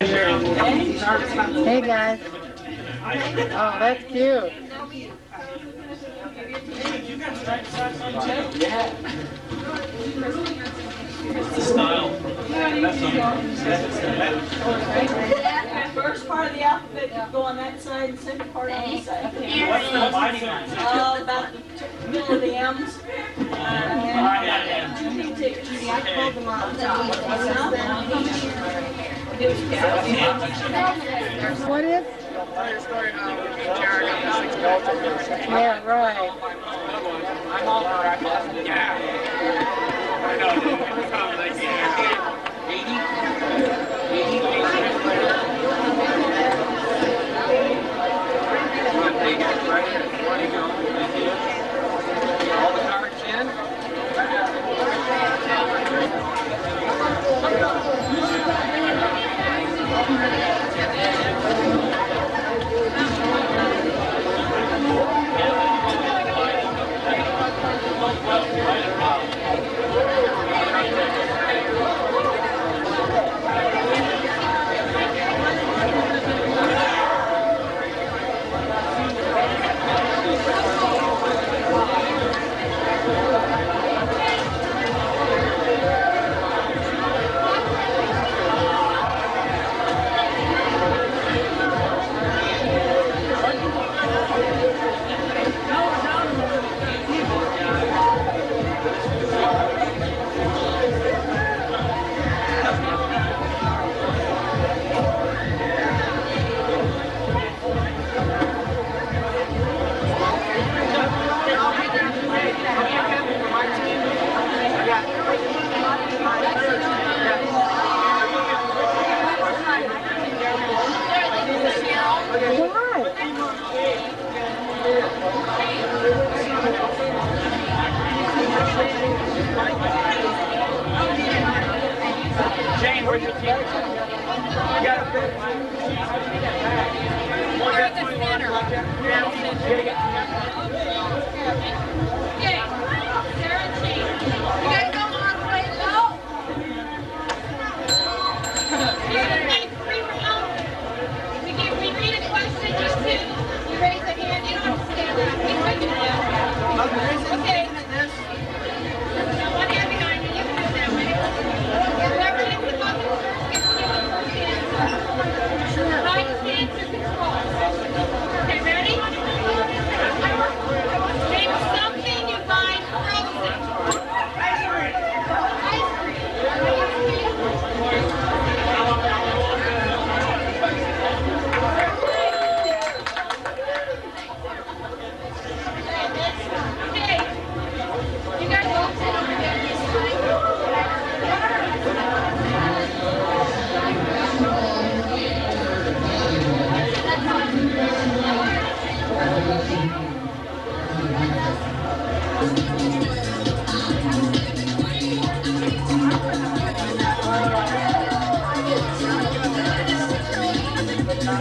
Hey guys. Oh, that's cute. The style. That first part of the alphabet could go on that side, and second part on this side. What's the mighty one? Uh, about the middle of the M's. Uh, pulled them off. What military. Yeah, right. I'm. Yeah. I know. Your team?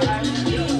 Stop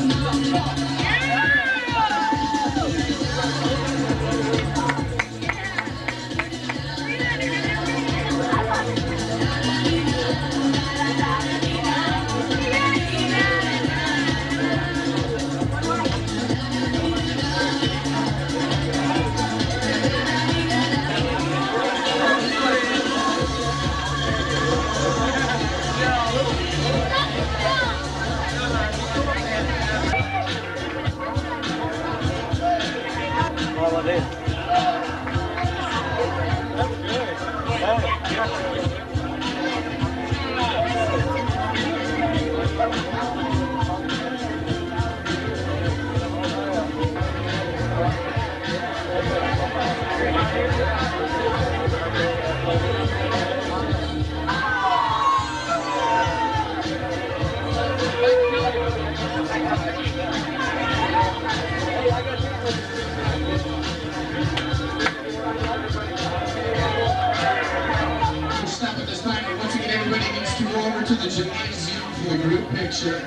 go over to the for the group picture.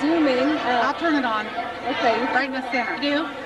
Zooming. Uh, I'll turn it on. Okay. Right in the center. Do.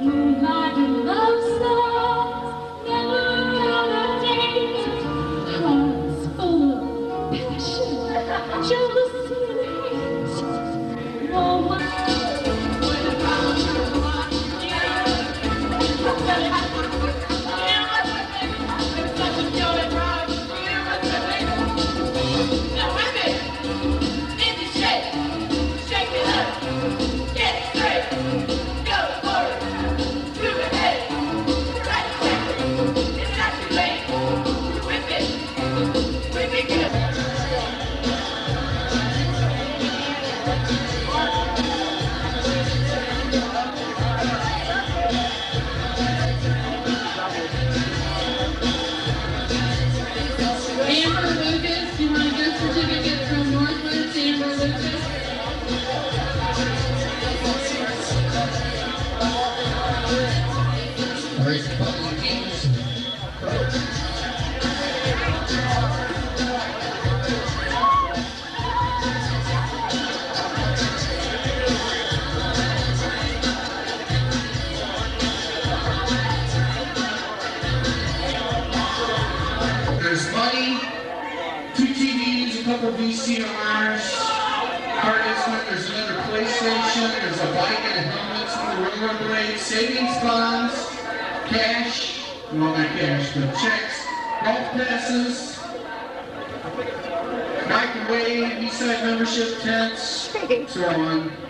路。savings bonds, cash, well not cash, but checks, golf passes, microwave, Eastside membership tents, so on.